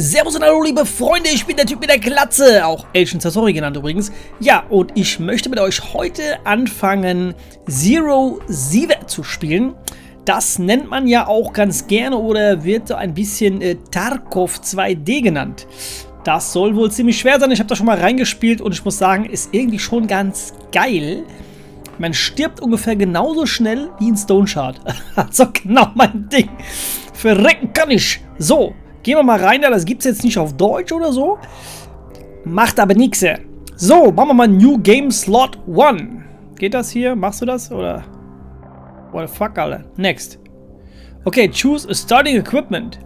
Servus und hallo liebe Freunde, ich bin der Typ mit der Glatze, auch Agent Sassori genannt übrigens. Ja, und ich möchte mit euch heute anfangen, Zero Sieve zu spielen. Das nennt man ja auch ganz gerne oder wird so ein bisschen äh, Tarkov 2D genannt. Das soll wohl ziemlich schwer sein, ich habe da schon mal reingespielt und ich muss sagen, ist irgendwie schon ganz geil. Man stirbt ungefähr genauso schnell wie ein Stone Shard. also genau mein Ding. Verrecken kann ich. So, Gehen wir mal rein, das gibt es jetzt nicht auf Deutsch oder so. Macht aber nichts. So, machen wir mal New Game Slot 1. Geht das hier? Machst du das? Oder? What the fuck, Alter? Next. Okay, choose a starting equipment.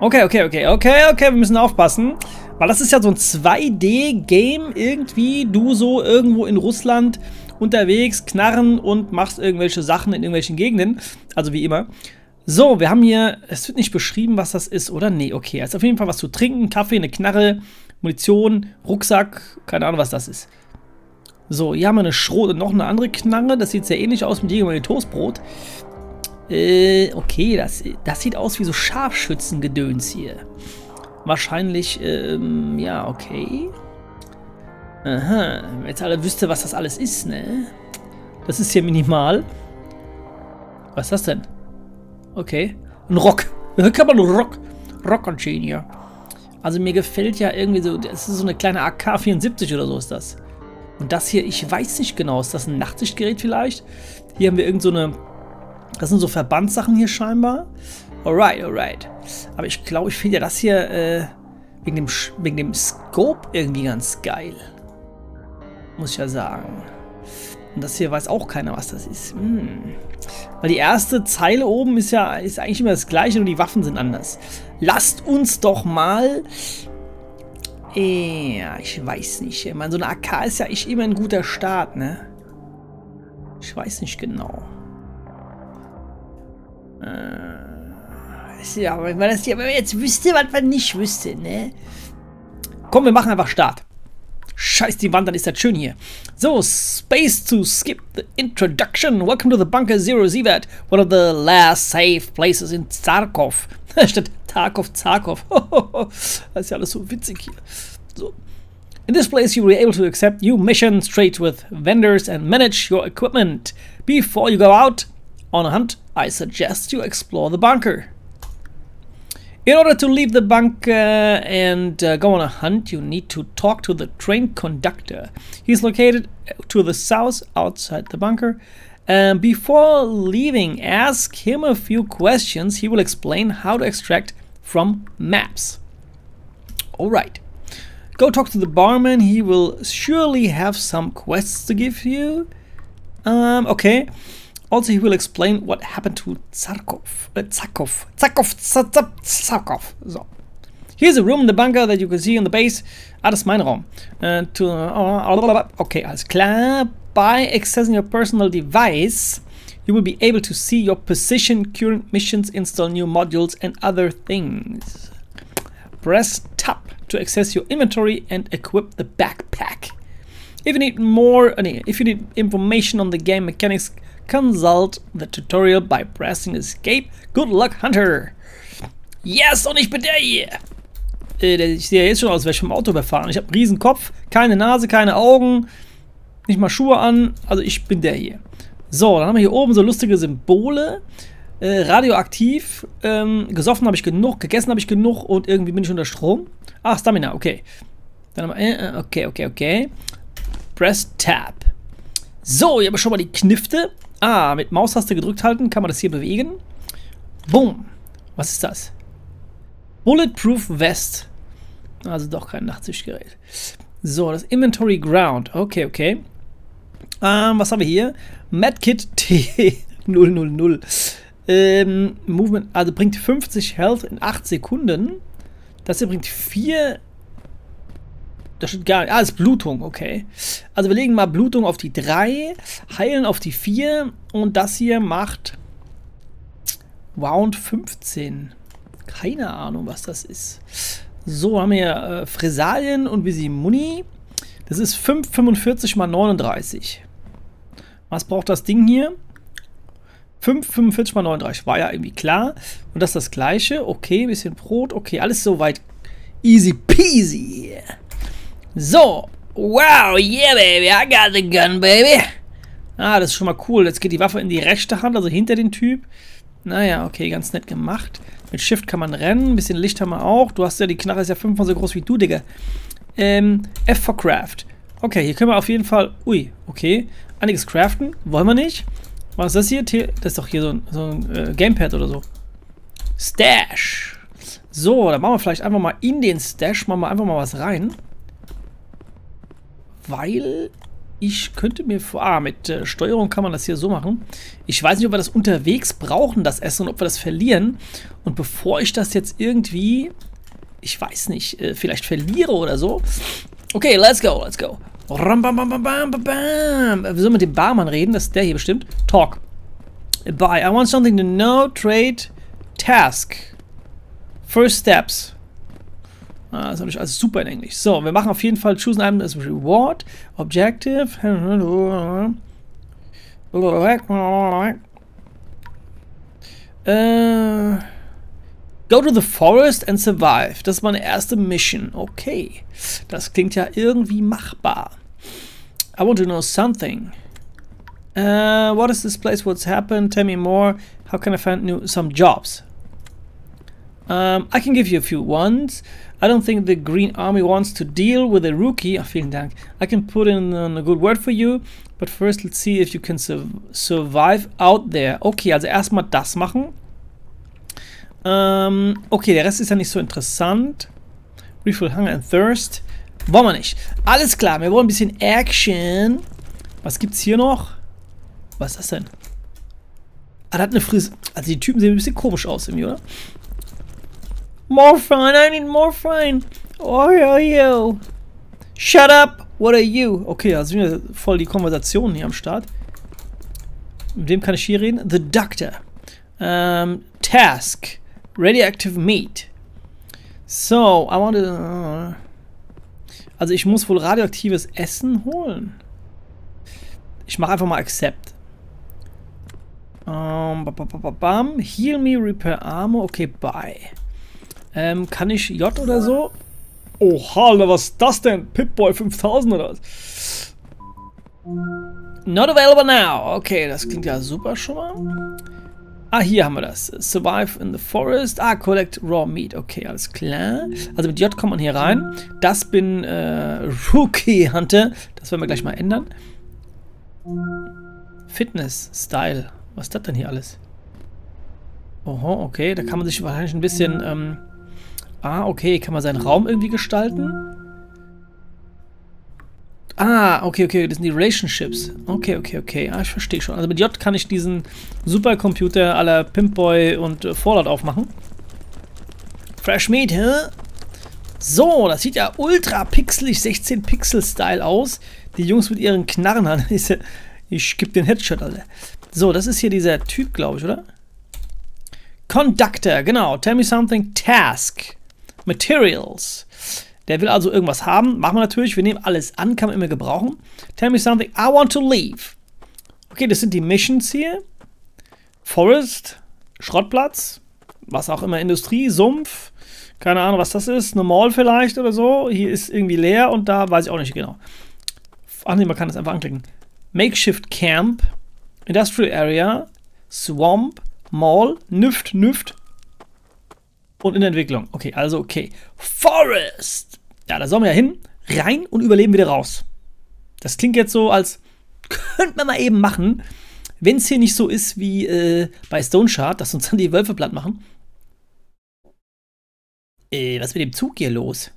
Okay, okay, okay, okay, okay, wir müssen aufpassen. Weil das ist ja so ein 2D-Game irgendwie. Du so irgendwo in Russland unterwegs, knarren und machst irgendwelche Sachen in irgendwelchen Gegenden. Also wie immer. So, wir haben hier, es wird nicht beschrieben, was das ist, oder? Nee, okay. Es ist auf jeden Fall was zu trinken, Kaffee, eine Knarre, Munition, Rucksack, keine Ahnung, was das ist. So, hier haben wir eine Schrot und noch eine andere Knarre. Das sieht sehr ähnlich aus mit Jäger Toastbrot. Äh, okay, das, das sieht aus wie so Scharfschützengedöns hier. Wahrscheinlich, ähm, ja, okay. Aha, wenn jetzt alle wüsste, was das alles ist, ne? Das ist hier minimal. Was ist das denn? Okay. Ein Rock. Kann man Rock. Rock und Genie. Also mir gefällt ja irgendwie so, das ist so eine kleine AK-74 oder so ist das. Und das hier, ich weiß nicht genau, ist das ein Nachtsichtgerät vielleicht? Hier haben wir irgend so eine, das sind so Verbandssachen hier scheinbar. Alright, alright. Aber ich glaube, ich finde ja das hier äh, wegen, dem, wegen dem Scope irgendwie ganz geil. Muss ich ja sagen. Und das hier weiß auch keiner, was das ist. Hm. Weil die erste Zeile oben ist ja ist eigentlich immer das gleiche, nur die Waffen sind anders. Lasst uns doch mal... Ja, ich weiß nicht. Ich meine, so eine AK ist ja echt immer ein guter Start, ne? Ich weiß nicht genau. Äh, ja, wenn man das hier jetzt wüsste, was man nicht wüsste, ne? Komm, wir machen einfach Start. Scheiß die Wand, dann ist das schön hier. So, space to skip the introduction. Welcome to the Bunker Zero ZVAT, one of the last safe places in Zarkov. Statt Tarkov, Zarkov. das ist ja alles so witzig hier. So. In this place, you will be able to accept new missions straight with vendors and manage your equipment. Before you go out on a hunt, I suggest you explore the bunker. In order to leave the bunker and uh, go on a hunt, you need to talk to the train conductor. He's located to the south outside the bunker. And before leaving, ask him a few questions. He will explain how to extract from maps. Alright. Go talk to the barman. He will surely have some quests to give you. Um, okay. Also, he will explain what happened to Tsarkov. Uh, Tsarkov. Tsarkov. Tsarkov. So. Here's a room in the bunker that you can see on the base. Ist mein Raum. Okay, alles klar. By accessing your personal device, you will be able to see your position, current missions, install new modules, and other things. Press tab to access your inventory and equip the backpack. If you need more, if you need information on the game mechanics, Consult the tutorial by pressing escape. Good luck, Hunter. Yes, und ich bin der hier. Äh, ich sehe jetzt schon aus, vom Auto überfahren. Ich habe einen riesen Kopf, keine Nase, keine Augen, nicht mal Schuhe an. Also ich bin der hier. So, dann haben wir hier oben so lustige Symbole. Äh, radioaktiv. Ähm, gesoffen habe ich genug, gegessen habe ich genug und irgendwie bin ich unter Strom. Ah, Stamina, okay. Dann haben wir, äh, okay, okay, okay. Press Tab. So, hier haben wir schon mal die Knifte. Ah, mit Maustaste gedrückt halten kann man das hier bewegen. Boom. Was ist das? Bulletproof Vest. Also doch kein Nachtsichtgerät. So, das Inventory Ground. Okay, okay. Ähm, was haben wir hier? Medkit T000. Ähm, Movement, also bringt 50 Health in 8 Sekunden. Das hier bringt 4 das steht gar nicht. Ah, ist Blutung, okay. Also wir legen mal Blutung auf die 3, heilen auf die 4 und das hier macht Round 15. Keine Ahnung, was das ist. So, haben wir äh, Fresalien und Muni. Das ist 5,45 mal 39. Was braucht das Ding hier? 5, 45 mal 39. War ja irgendwie klar. Und das ist das gleiche. Okay, bisschen Brot. Okay, alles soweit easy peasy. So. Wow, yeah, baby. I got the gun, baby. Ah, das ist schon mal cool. Jetzt geht die Waffe in die rechte Hand, also hinter den Typ. Naja, okay, ganz nett gemacht. Mit Shift kann man rennen. Ein bisschen Licht haben wir auch. Du hast ja, die Knarre ist ja fünfmal so groß wie du, Digga. Ähm, F for Craft. Okay, hier können wir auf jeden Fall... Ui, okay. Einiges craften. Wollen wir nicht. Was ist das hier? Das ist doch hier so ein, so ein äh, Gamepad oder so. Stash. So, dann machen wir vielleicht einfach mal in den Stash, machen wir einfach mal was rein. Weil ich könnte mir vor... Ah, mit äh, Steuerung kann man das hier so machen. Ich weiß nicht, ob wir das unterwegs brauchen, das Essen, und ob wir das verlieren. Und bevor ich das jetzt irgendwie... Ich weiß nicht, äh, vielleicht verliere oder so. Okay, let's go, let's go. Ram, bam, bam, bam, bam, bam. Wir sollen mit dem Barmann reden, das ist der hier bestimmt. Talk. Bye. I want something to know, trade, task. First steps. Ah, das habe ich alles super in Englisch. So, wir machen auf jeden Fall choose an item as reward, objective. Äh, go to the forest and survive. Das ist meine erste Mission. Okay. Das klingt ja irgendwie machbar. I want to know something. Uh, what is this place? What's happened? Tell me more. How can I find new some jobs? Um, I can give you a few ones. I don't think the Green Army wants to deal with a rookie. Oh, vielen Dank. I can put in a good word for you. But first, let's see if you can su survive out there. Okay, also erstmal das machen. Ähm, okay, der Rest ist ja nicht so interessant. Refill Hunger and Thirst. Wollen wir nicht. Alles klar, wir wollen ein bisschen Action. Was gibt's hier noch? Was ist das denn? Ah, das hat eine Frise. Also die Typen sehen ein bisschen komisch aus irgendwie, oder? Morphine, I need Morphine. Oh, yo, yo. Shut up. What are you? Okay, also sind wir voll die Konversationen hier am Start. Mit wem kann ich hier reden? The Doctor. Um, task. Radioactive Meat. So, I want to... Uh, also ich muss wohl radioaktives Essen holen. Ich mache einfach mal Accept. Um, bam, Heal me, repair armor. Okay, bye. Ähm, kann ich J oder so? Oh, Alter, was ist das denn? Pip-Boy 5000 oder was? Not available now. Okay, das klingt ja super schon mal. Ah, hier haben wir das. Survive in the forest. Ah, collect raw meat. Okay, alles klar. Also mit J kommt man hier rein. Das bin äh, Rookie Hunter. Das werden wir gleich mal ändern. Fitness, Style. Was ist das denn hier alles? Oho, okay. Da kann man sich wahrscheinlich ein bisschen... Ähm ah, okay. Kann man seinen Raum irgendwie gestalten? Ah, okay, okay, das sind die Relationships. Okay, okay, okay. Ah, ich verstehe schon. Also mit J kann ich diesen Supercomputer aller Pimpboy und äh, Fallout aufmachen. Fresh Meat, hä? So, das sieht ja ultra pixelig, 16 Pixel-Style aus. Die Jungs mit ihren Knarren an. Ich gebe den Headshot, Alter. So, das ist hier dieser Typ, glaube ich, oder? Conductor, genau. Tell me something. Task. Materials. Der will also irgendwas haben. Machen wir natürlich. Wir nehmen alles an, kann man immer gebrauchen. Tell me something. I want to leave. Okay, das sind die Missions hier. Forest, Schrottplatz, was auch immer, Industrie, Sumpf. Keine Ahnung, was das ist. Eine Mall vielleicht oder so. Hier ist irgendwie leer und da weiß ich auch nicht genau. Ach nee, man kann das einfach anklicken. Makeshift Camp, Industrial Area, Swamp, Mall, Nüft, Nüft und in Entwicklung. Okay, also okay. Forest! Ja, da sollen wir ja hin, rein und überleben wieder raus. Das klingt jetzt so, als könnte man mal eben machen, wenn es hier nicht so ist wie äh, bei Stone Shard, dass uns dann die Wölfe platt machen. Äh, was ist mit dem Zug hier los?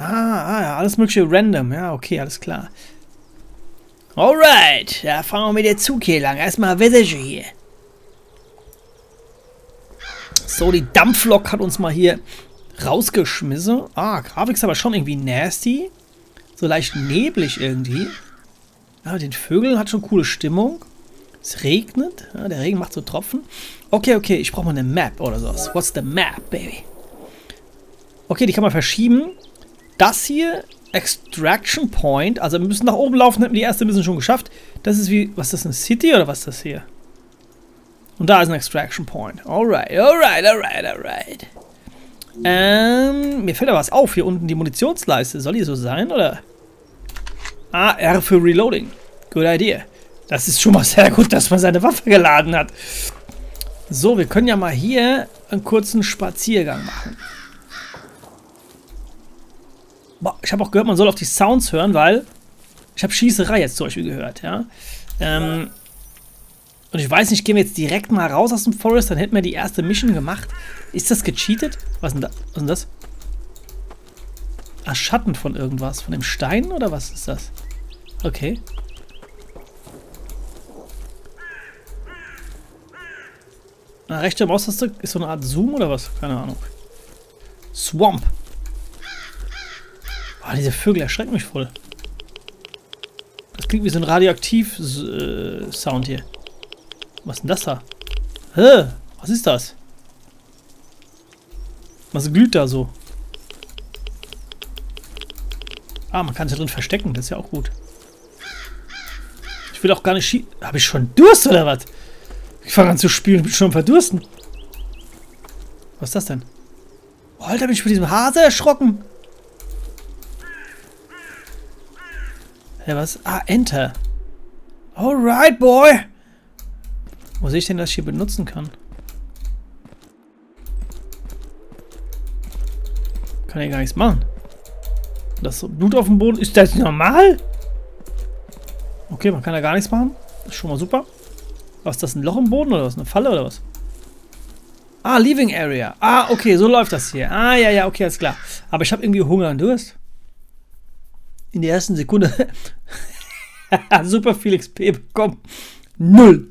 Ah, ah, ja, alles mögliche random. Ja, okay, alles klar. Alright, da fahren wir mit der Zug hier lang. Erstmal Wetterche hier. So, die Dampflok hat uns mal hier rausgeschmissen. Ah, Grafik ist aber schon irgendwie nasty. So leicht neblig irgendwie. Ja, den Vögeln hat schon coole Stimmung. Es regnet. Ja, der Regen macht so Tropfen. Okay, okay, ich brauche mal eine Map oder sowas. What's the map, baby? Okay, die kann man verschieben. Das hier Extraction Point. Also wir müssen nach oben laufen, hätten wir die erste Mission schon geschafft. Das ist wie, was ist das, eine City oder was ist das hier? Und da ist ein Extraction Point. Alright, alright, alright, alright. Ähm, mir fällt da was auf. Hier unten die Munitionsleiste. Soll die so sein, oder? Ah, R für Reloading. Good idea. Das ist schon mal sehr gut, dass man seine Waffe geladen hat. So, wir können ja mal hier einen kurzen Spaziergang machen. Boah, ich habe auch gehört, man soll auf die Sounds hören, weil ich habe Schießerei jetzt zum Beispiel gehört, ja. Ähm, und ich weiß nicht, gehen wir jetzt direkt mal raus aus dem Forest, dann hätten wir die erste Mission gemacht. Ist das gecheatet? Was ist denn, da? was ist denn das? Ah, Schatten von irgendwas. Von dem Stein oder was ist das? Okay. Na, rechte Maustaste ist so eine Art Zoom oder was? Keine Ahnung. Swamp. Ah, diese Vögel erschrecken mich voll. Das klingt wie so ein Radioaktiv-Sound äh, hier. Was ist denn das da? Hä? Was ist das? Was glüht da so? Ah, man kann sich drin verstecken. Das ist ja auch gut. Ich will auch gar nicht schießen. Habe ich schon Durst oder was? Ich fange an zu spielen und bin schon verdursten. Was ist das denn? Oh, Alter, bin ich mit diesem Hase erschrocken. Ja, was? Ah, Enter. Alright, boy. Wo sehe ich denn, dass ich hier benutzen kann? Kann ja gar nichts machen. Das Blut auf dem Boden, ist das normal? Okay, man kann ja gar nichts machen. Das ist schon mal super. Was ist das, ein Loch im Boden oder was? Eine Falle oder was? Ah, Leaving Area. Ah, okay, so läuft das hier. Ah, ja, ja, okay, alles klar. Aber ich habe irgendwie Hunger und Durst. In der ersten Sekunde super viel XP bekommen. Null.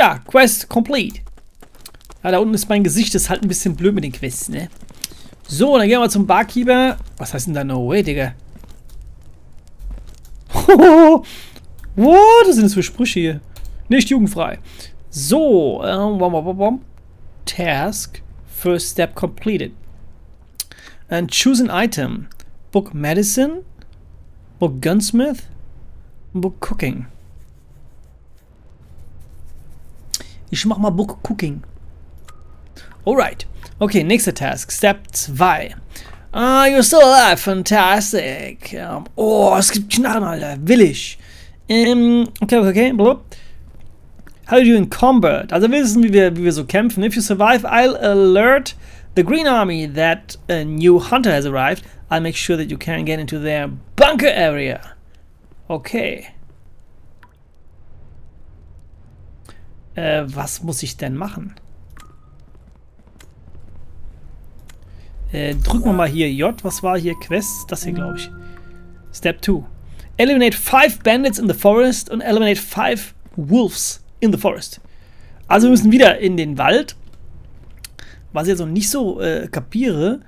Ja, Quest complete. Ja, da unten ist mein Gesicht, das ist halt ein bisschen blöd mit den Quests, ne? So, dann gehen wir zum Barkeeper. Was heißt denn da No Way, Digga? What? Was sind das für Sprüche hier? Nicht jugendfrei. So, ähm, Task. First step completed. And choose an item. Book medicine. Book gunsmith. Book cooking. Ich mach mal Book Cooking. Alright. Okay, nächster Task. Step 2. Ah, you're still alive. Fantastic. Um, oh, es gibt Knarren, Alter. Will ich. Um, okay, okay, okay. Blub. How do you in combat? Also wir wissen, wie wir, wie wir so kämpfen. If you survive, I'll alert the Green Army that a new hunter has arrived. I'll make sure that you can get into their bunker area. Okay. Äh, was muss ich denn machen? Äh, drücken wir mal hier J. Was war hier? Quest? Das hier, glaube ich. Step 2. Eliminate 5 Bandits in the forest und eliminate 5 Wolves in the forest. Also wir müssen wieder in den Wald. Was ich jetzt noch nicht so äh, kapiere.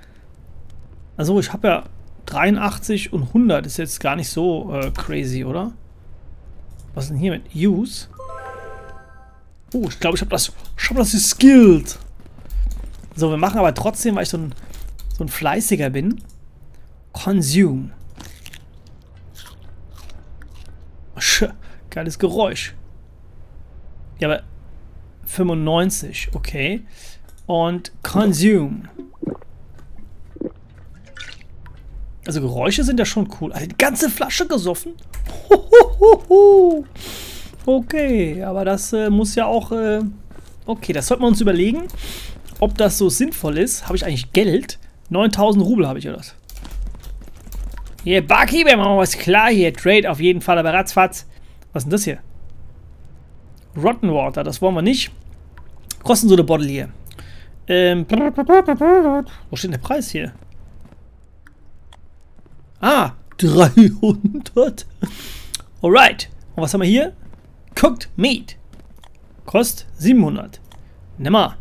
Also ich habe ja 83 und 100. Ist jetzt gar nicht so äh, crazy, oder? Was ist denn hier mit Use? Oh, ich glaube, ich habe das, ich habe das geskillt. So, wir machen aber trotzdem, weil ich so ein, so ein fleißiger bin. Consume. Sch, geiles Geräusch. Ja, aber 95, okay. Und Consume. Also Geräusche sind ja schon cool. Die ganze Flasche gesoffen. Hohoho. Okay, aber das äh, muss ja auch... Äh, okay, das sollten wir uns überlegen, ob das so sinnvoll ist. Habe ich eigentlich Geld? 9000 Rubel habe ich oder was? Hier, Barkeeper, machen wir was klar hier. Trade auf jeden Fall, aber ratzfatz. Was ist denn das hier? Rotten Water, das wollen wir nicht. Kosten so eine Bottle hier. Ähm, wo steht der Preis hier? Ah, 300. Alright. Und was haben wir hier? Cooked Meat. Kostet 700. Nimm mal.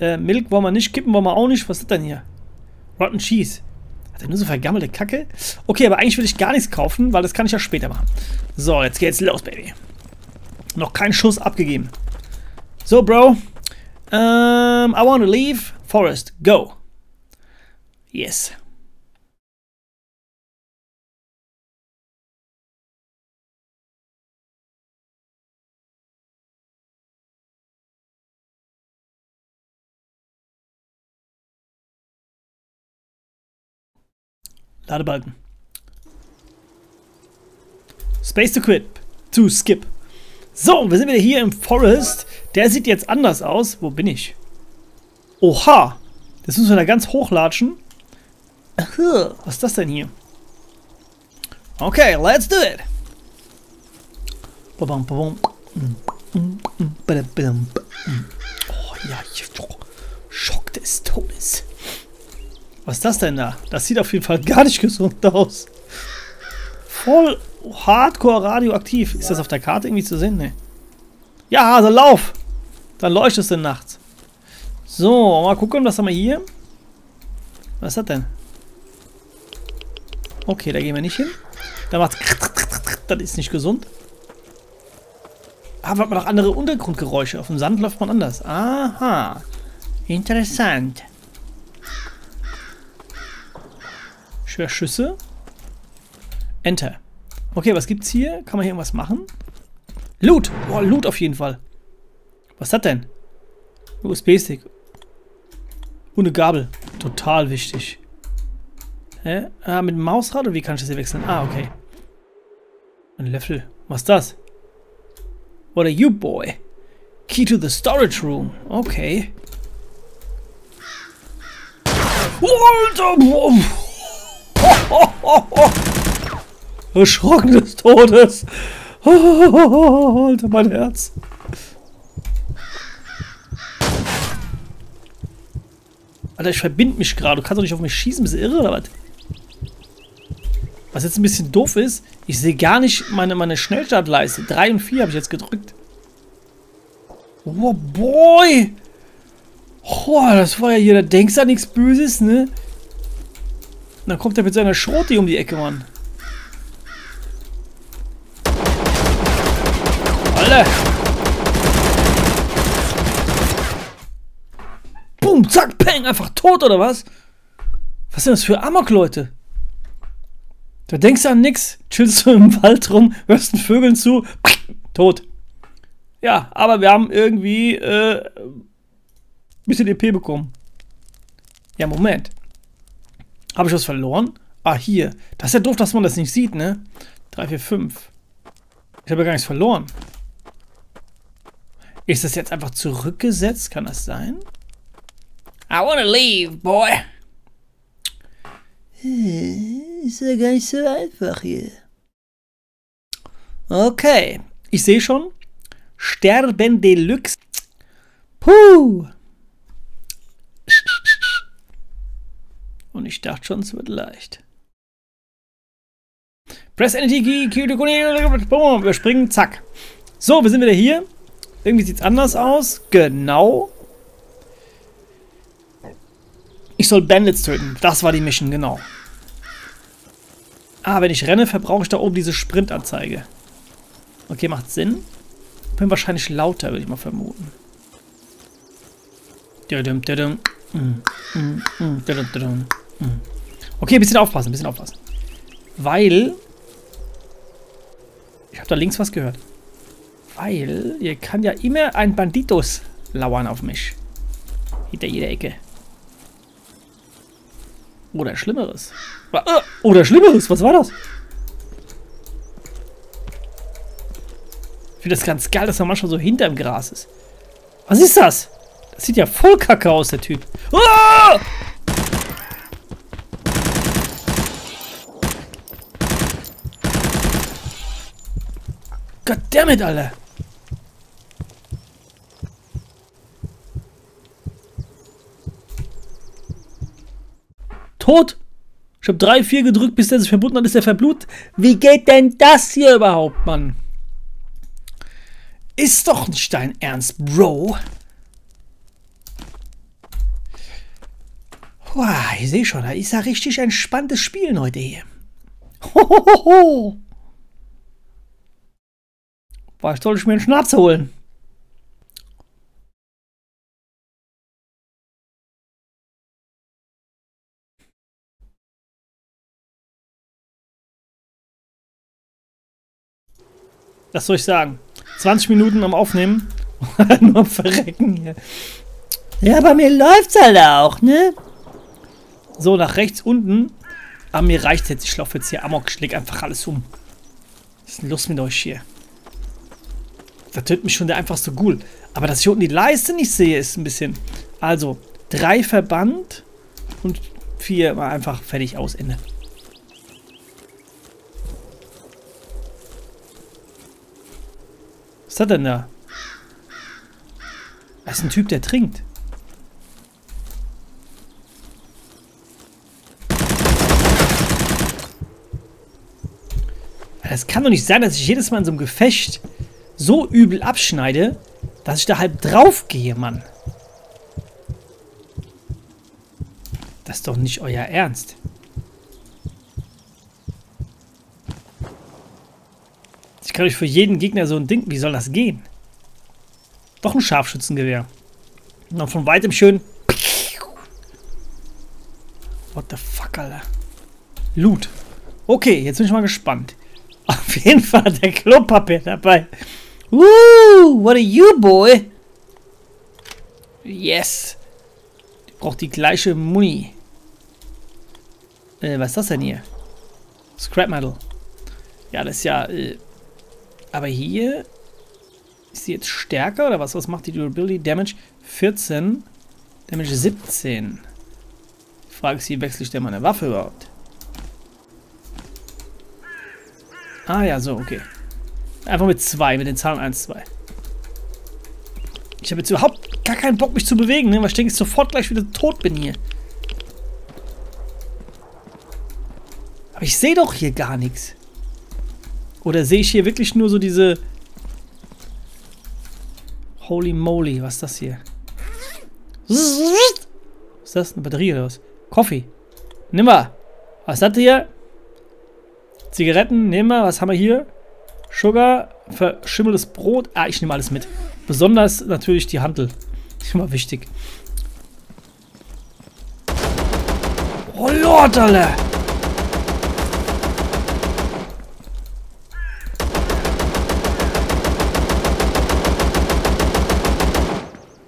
Äh, Milk wollen wir nicht, kippen wollen wir auch nicht. Was ist denn hier? Rotten Cheese. Hat er nur so vergammelte Kacke? Okay, aber eigentlich will ich gar nichts kaufen, weil das kann ich ja später machen. So, jetzt geht's los, Baby. Noch kein Schuss abgegeben. So, Bro. Um, I want to leave. Forest, go. Yes. Ladebalken. Space to quit. To skip. So, wir sind wieder hier im Forest. Der sieht jetzt anders aus. Wo bin ich? Oha. Das müssen wir da ganz hochlatschen. Was ist das denn hier? Okay, let's do it. Oh ja, Schock des Todes. Was ist das denn da? Das sieht auf jeden Fall gar nicht gesund aus. Voll hardcore radioaktiv. Ist das auf der Karte irgendwie zu sehen? Nee. Ja, also lauf! Dann leuchtest du nachts. So, mal gucken, was haben wir hier? Was ist das denn? Okay, da gehen wir nicht hin. Da macht's. Das ist nicht gesund. Aber hat man noch andere Untergrundgeräusche. Auf dem Sand läuft man anders. Aha. Interessant. Schwerschüsse. Enter. Okay, was gibt's hier? Kann man hier irgendwas machen? Loot! Boah, Loot auf jeden Fall. Was das denn? USB-Stick. Und eine Gabel. Total wichtig. Hä? Ah, mit dem Mausrad oder wie kann ich das hier wechseln? Ah, okay. Ein Löffel. Was ist das? What are you, boy? Key to the storage room. Okay. Alter! Erschrocken des Todes. Alter, mein Herz. Alter, ich verbinde mich gerade. Du kannst doch nicht auf mich schießen. Bist du irre oder was? Was jetzt ein bisschen doof ist, ich sehe gar nicht meine, meine Schnellstartleiste. 3 und 4 habe ich jetzt gedrückt. Oh boy! Oh, das war ja hier, da denkst du an nichts Böses, ne? Dann kommt er mit seiner Schrote um die Ecke, Mann. Alter! Boom, zack, peng, einfach tot, oder was? Was sind das für Amok-Leute? Da denkst du an nix, chillst du im Wald rum, hörst den Vögeln zu, tot. Ja, aber wir haben irgendwie äh, ein bisschen EP bekommen. Ja, Moment. Habe ich was verloren? Ah, hier. Das ist ja doof, dass man das nicht sieht, ne? 3, 4, 5. Ich habe ja gar nichts verloren. Ist das jetzt einfach zurückgesetzt? Kann das sein? I wanna leave, boy. Ist ja gar nicht so einfach hier. Okay, ich sehe schon. Sterben Deluxe. Puh. Und ich dachte schon, es wird leicht. Press Energy Key. Wir springen, zack. So, wir sind wieder hier. Irgendwie sieht es anders aus. Genau. Ich soll Bandits töten. Das war die Mission, genau. Ah, wenn ich renne, verbrauche ich da oben diese Sprintanzeige. Okay, macht Sinn. Bin wahrscheinlich lauter, würde ich mal vermuten. Okay, ein bisschen aufpassen, ein bisschen aufpassen. Weil... Ich habe da links was gehört. Weil hier kann ja immer ein Banditos lauern auf mich. Hinter jeder Ecke. Oder Schlimmeres. Äh, oder Schlimmeres, was war das? Ich finde das ganz geil, dass er manchmal so hinter im Gras ist. Was ist das? Das sieht ja voll kacke aus, der Typ. Ah! Goddammit, Alter. Tot. Ich habe drei, vier gedrückt, bis der sich verbunden hat, ist er verblutet. Wie geht denn das hier überhaupt, Mann? Ist doch nicht dein Ernst, Bro. Wow, ich sehe schon, da ist ja richtig entspanntes Spielen heute hier. Hohoho. Was soll ich mir einen Schnaps holen? Was soll ich sagen? 20 Minuten am Aufnehmen. Nur Verrecken hier. Ja, bei mir läuft's halt auch, ne? So, nach rechts unten Aber mir reicht jetzt. Ich laufe jetzt hier amok. Ich leg einfach alles um. Was ist denn los mit euch hier? Da tötet mich schon der einfachste Ghoul. Aber dass ich unten die Leiste nicht sehe, ist ein bisschen... Also, drei Verband und vier mal einfach fertig aus, Ende. Was ist das denn da? Das ist ein Typ, der trinkt. Es kann doch nicht sein, dass ich jedes Mal in so einem Gefecht so übel abschneide, dass ich da halb drauf gehe, Mann. Das ist doch nicht euer Ernst. Ich kann euch für jeden Gegner so ein Ding... Wie soll das gehen? Doch ein Scharfschützengewehr. Und dann von weitem schön... What the fuck, Alter. Loot. Okay, jetzt bin ich mal gespannt. Auf jeden Fall der Klopapier dabei. Woo, what are you, boy? Yes. Die braucht die gleiche Muni. Äh, was ist das denn hier? Scrap Metal. Ja, das ist ja... Äh, aber hier... Ist sie jetzt stärker oder was? Was macht die Durability? Damage 14. Damage 17. Die Frage ist, wie wechsle ich denn meine Waffe überhaupt? Ah ja, so, okay. Einfach mit 2, mit den Zahlen 1, 2. Ich habe jetzt überhaupt gar keinen Bock, mich zu bewegen, ne? weil ich denke, ich sofort gleich wieder tot bin hier. Aber ich sehe doch hier gar nichts. Oder sehe ich hier wirklich nur so diese... Holy moly, was ist das hier? Was ist das? Eine Batterie oder was? Coffee. Nimm mal. Was das hier? Zigaretten, nehmen wir. Was haben wir hier? Sugar, verschimmeltes Brot. Ah, ich nehme alles mit. Besonders natürlich die Handel. Immer wichtig. Oh Lord, alle!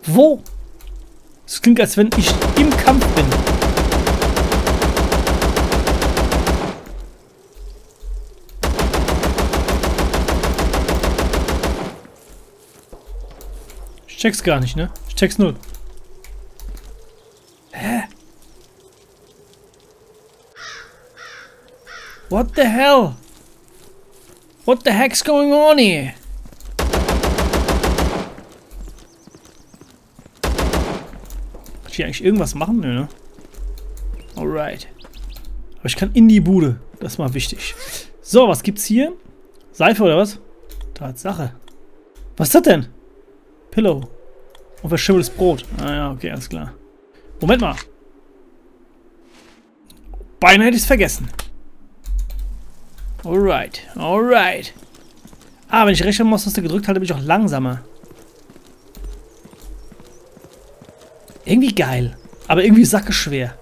Wo? Es klingt, als wenn ich im Kampf bin. Check's gar nicht, ne? Ich check's null. Hä? What the hell? What the heck's going on here? Kann ich hier eigentlich irgendwas machen? Nö, ne? Alright. Aber ich kann in die Bude. Das ist mal wichtig. So, was gibt's hier? Seife oder was? Tatsache. Was ist das denn? Pillow. Und verschimmeltes Brot. Ah ja, okay, alles klar. Moment mal. Beinahe hätte ich es vergessen. Alright, alright. Ah, wenn ich rechte Maustaste gedrückt halte, bin ich auch langsamer. Irgendwie geil. Aber irgendwie sackeschwer.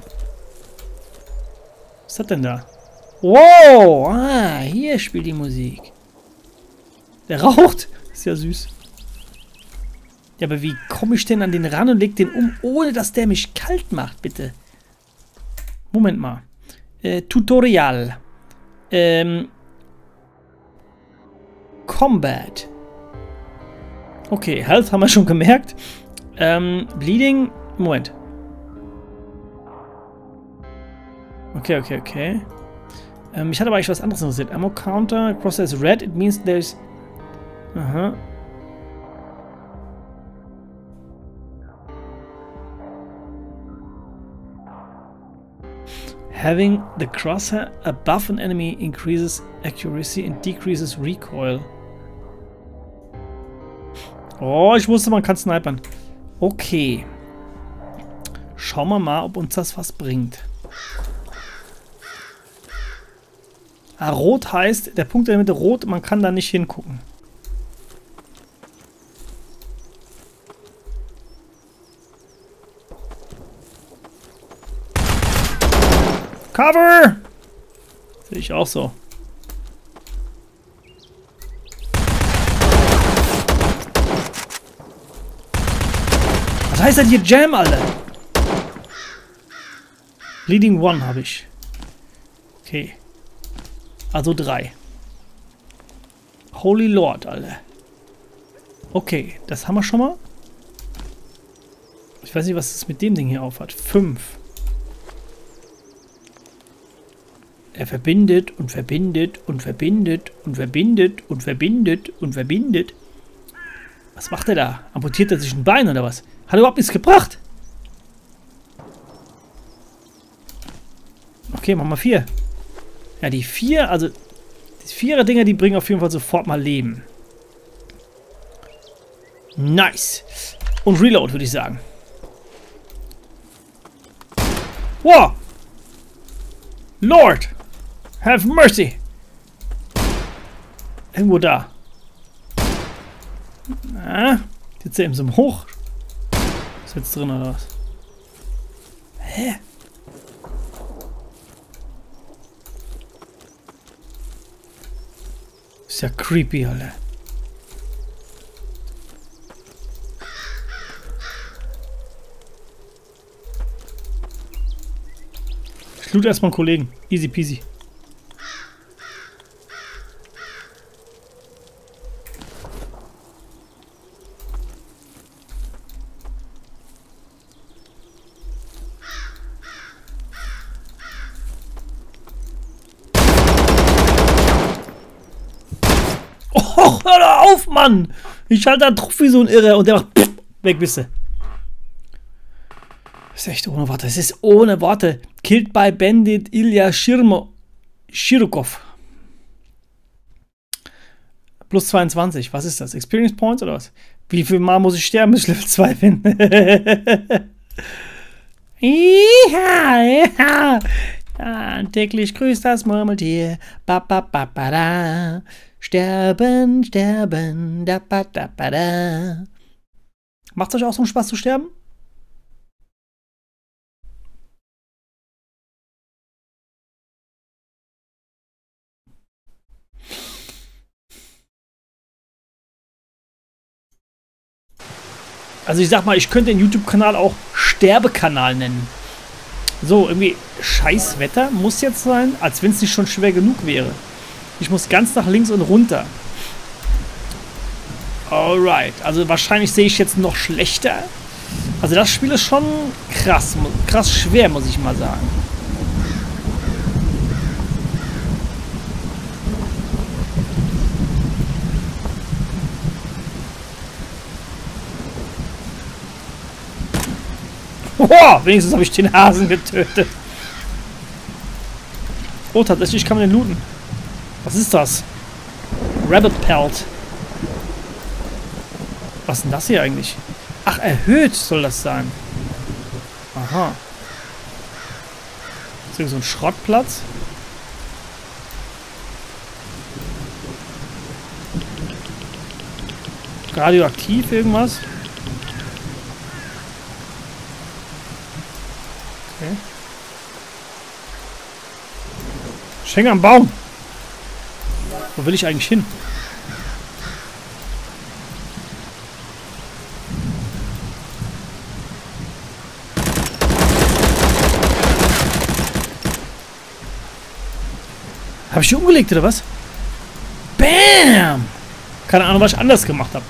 Was ist das denn da? Wow! Ah, hier spielt die Musik. Der raucht. Ist ja süß. Ja, aber wie komme ich denn an den ran und leg den um, ohne dass der mich kalt macht, bitte? Moment mal. Äh, Tutorial. Ähm. Combat. Okay, Health haben wir schon gemerkt. Ähm, Bleeding. Moment. Okay, okay, okay. Ähm, ich hatte aber eigentlich was anderes interessiert. Ammo Counter, Cross as red, it means there's... Aha. Having the crosshair above an enemy increases accuracy and decreases recoil. Oh, ich wusste, man kann snipern. Okay. Schauen wir mal, ob uns das was bringt. Ah, rot heißt, der Punkt in der Mitte rot, man kann da nicht hingucken. Cover! Sehe ich auch so. Was heißt denn hier Jam, Alter? Leading One habe ich. Okay. Also drei. Holy Lord, Alter. Okay, das haben wir schon mal. Ich weiß nicht, was es mit dem Ding hier aufhat. Fünf. Er verbindet und verbindet und verbindet und verbindet und verbindet und verbindet. Was macht er da? Amputiert er sich ein Bein oder was? Hat er überhaupt nichts gebracht? Okay, machen wir vier. Ja, die vier, also die Vierer-Dinger, die bringen auf jeden Fall sofort mal Leben. Nice. Und Reload, würde ich sagen. Wow! Lord! Have mercy! Irgendwo da. Na, jetzt eben so hoch. Ist jetzt drin oder was? Hä? Ist ja creepy, Alter. Ich loot erstmal einen Kollegen. Easy peasy. Oh, hör doch auf, Mann! Ich halte da drauf wie so ein Irre und der macht pff, weg bist du. Das ist echt ohne Worte. Es ist ohne Worte. Killed by Bandit Ilya Shirmo Shirokov. Plus 22. Was ist das? Experience Points oder was? Wie viel Mal muss ich sterben, bis ich Level 2 bin? ja. Täglich grüßt das Murmeltier. Ba, ba, ba, ba, da. Sterben, sterben, da, ba, da, ba, da. Macht es euch auch so einen Spaß zu sterben? Also ich sag mal, ich könnte den YouTube-Kanal auch Sterbekanal nennen. So, irgendwie scheiß Wetter muss jetzt sein, als wenn es nicht schon schwer genug wäre. Ich muss ganz nach links und runter. Alright, also wahrscheinlich sehe ich jetzt noch schlechter. Also das Spiel ist schon krass, krass schwer, muss ich mal sagen. Oh, wenigstens habe ich den Hasen getötet. Oh, tatsächlich kann man den looten. Was ist das? Rabbit Pelt. Was ist denn das hier eigentlich? Ach, erhöht soll das sein. Aha. Ist hier so ein Schrottplatz? Radioaktiv irgendwas? Ich am Baum. Wo will ich eigentlich hin? Habe ich die umgelegt oder was? Bam! Keine Ahnung, was ich anders gemacht habe.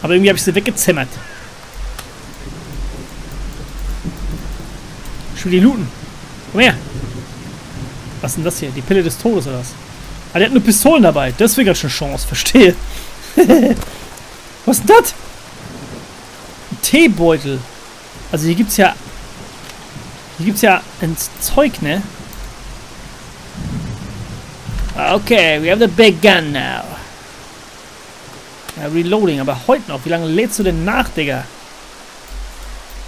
Aber irgendwie habe ich sie weggezämmert. Ich will die looten. Komm her. Was ist denn das hier? Die Pille des Todes oder was? Ah, der hat nur Pistolen dabei. Deswegen hat schon Chance. Verstehe. was ist denn das? Ein Teebeutel. Also hier gibt's ja... Hier gibt's ja ein Zeug, ne? Okay, we have the big gun now. Ja, reloading, aber heute noch. Wie lange lädst du denn nach, Digga?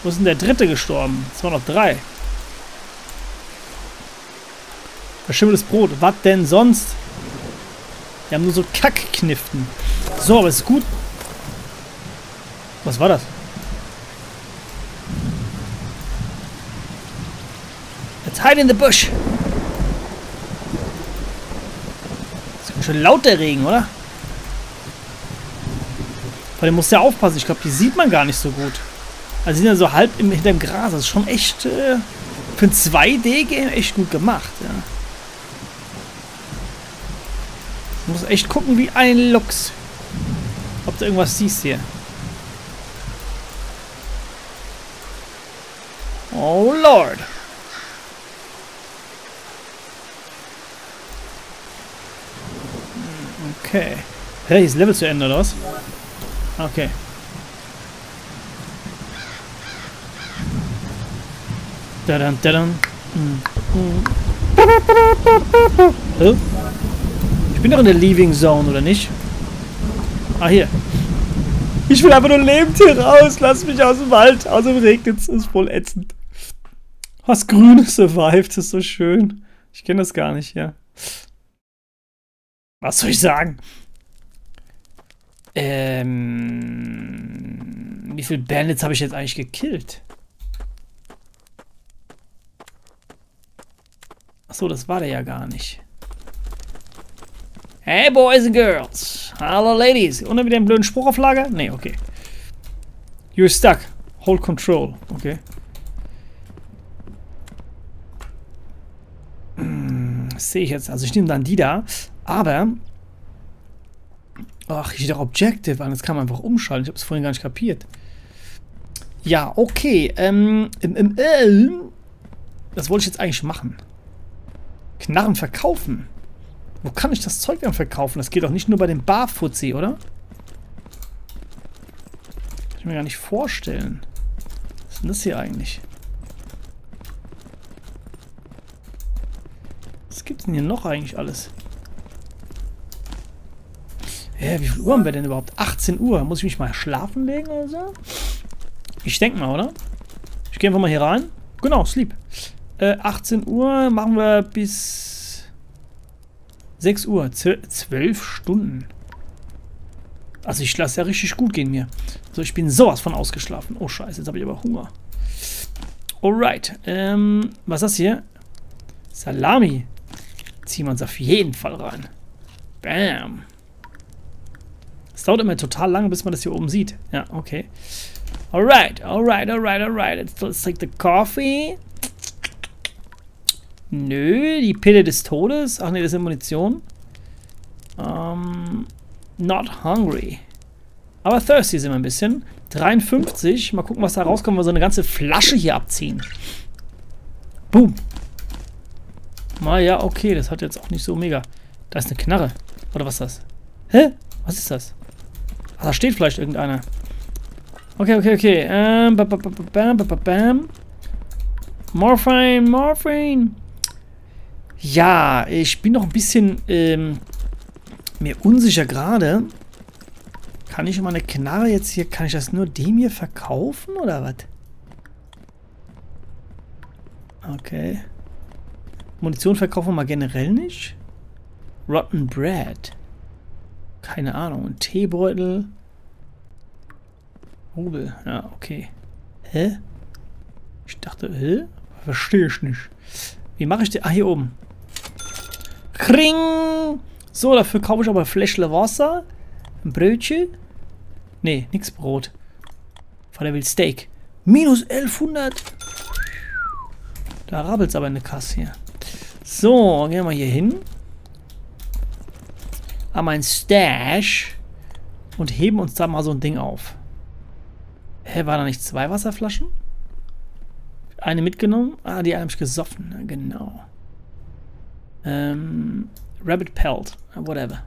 Wo ist denn der dritte gestorben? Es waren noch drei. Verschimmeltes Brot. Was denn sonst? Wir haben nur so Kackkniften. So, aber ist gut. Was war das? Let's hide in the bush. Das ist schön laut, der Regen, oder? Vor allem muss ja aufpassen. Ich glaube, die sieht man gar nicht so gut. Also sind ja so halb im, hinterm Gras. Das ist schon echt äh, für ein 2D-Game echt gut gemacht, ja. Muss echt gucken wie ein Luchs. Ob du irgendwas siehst hier. Oh Lord. Okay. Hä, hey, ist Level zu Ende, oder was? Okay. Dadan, dadan. Oh. Ich bin doch in der Leaving Zone, oder nicht? Ah, hier. Ich will aber nur lebend hier raus. Lass mich aus dem Wald. Außerdem regnet es. Ist voll ätzend. Was Grünes survived. Ist so schön. Ich kenne das gar nicht, ja. Was soll ich sagen? Ähm. Wie viele Bandits habe ich jetzt eigentlich gekillt? Achso, das war der ja gar nicht. Hey, Boys and Girls. Hallo, Ladies. Und dann wieder einen blöden Spruch auf Lager? Nee, okay. You're stuck. Hold control. Okay. Hm, sehe ich jetzt. Also ich nehme dann die da. Aber... Ach, ich doch Objective an. Das kann man einfach umschalten. Ich habe es vorhin gar nicht kapiert. Ja, okay. Ähm, ähm, ähm, äh, was wollte ich jetzt eigentlich machen? Knarren verkaufen. Wo kann ich das Zeug dann verkaufen? Das geht doch nicht nur bei dem Barfuzzi, oder? Kann ich mir gar nicht vorstellen. Was ist denn das hier eigentlich? Was gibt denn hier noch eigentlich alles? Hä, wie viel Uhr haben wir denn überhaupt? 18 Uhr. Muss ich mich mal schlafen legen oder so? Ich denke mal, oder? Ich gehe einfach mal hier rein. Genau, Sleep. Äh, 18 Uhr machen wir bis 6 Uhr. 12 Stunden. Also ich lasse ja richtig gut gehen mir. So, ich bin sowas von ausgeschlafen. Oh scheiße, jetzt habe ich aber Hunger. Alright. Ähm, was ist das hier? Salami. Ziehen wir uns auf jeden Fall rein. Bam. Es dauert immer total lange, bis man das hier oben sieht. Ja, okay. Alright, alright, alright, alright. Let's, let's take the coffee. Nö, die Pille des Todes. Ach nee, das ist Munition. Um, not hungry. Aber thirsty sind wir ein bisschen. 53. Mal gucken, was da rauskommt, wenn wir so eine ganze Flasche hier abziehen. Boom. Mal ja, okay, das hat jetzt auch nicht so mega. Da ist eine Knarre. Oder was ist das? Hä? Was ist das? Ach, da steht vielleicht irgendeiner. Okay, okay, okay. Ähm, bam, bam, bam, bam, bam. Morphine, Morphine. Ja, ich bin noch ein bisschen ähm, mir unsicher gerade. Kann ich mal eine Knarre jetzt hier, kann ich das nur dem hier verkaufen oder was? Okay. Munition verkaufen wir mal generell nicht. Rotten Bread. Keine Ahnung. Ein Teebeutel. Hobel. Ja, okay. Hä? Ich dachte, hä? Verstehe ich nicht. Wie mache ich den? Ah, hier oben. Kring! So, dafür kaufe ich aber ein Fläschle Wasser. Ein Brötchen. Nee, nix Brot. Vater will Steak. Minus 1100. Da rabbelt es aber in der Kasse hier. So, gehen wir hier hin. Haben ein Stash. Und heben uns da mal so ein Ding auf. Hä, war da nicht zwei Wasserflaschen? Eine mitgenommen? Ah, die habe ich gesoffen. Genau. Ähm, Rabbit Pelt, whatever.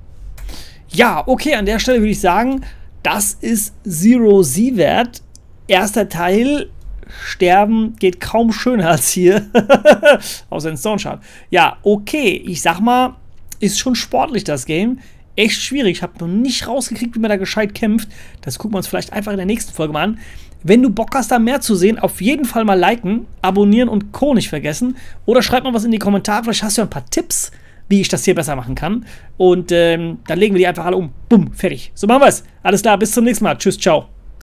Ja, okay, an der Stelle würde ich sagen, das ist Zero Z-Wert. Erster Teil. Sterben geht kaum schöner als hier. Außer in Stone Shard. Ja, okay, ich sag mal, ist schon sportlich das Game. Echt schwierig. Ich habe noch nicht rausgekriegt, wie man da gescheit kämpft. Das gucken wir uns vielleicht einfach in der nächsten Folge mal an. Wenn du Bock hast, da mehr zu sehen, auf jeden Fall mal liken, abonnieren und Co. nicht vergessen. Oder schreib mal was in die Kommentare. Vielleicht hast du ja ein paar Tipps, wie ich das hier besser machen kann. Und ähm, dann legen wir die einfach alle um. Bumm, fertig. So machen wir es. Alles klar, bis zum nächsten Mal. Tschüss, ciao.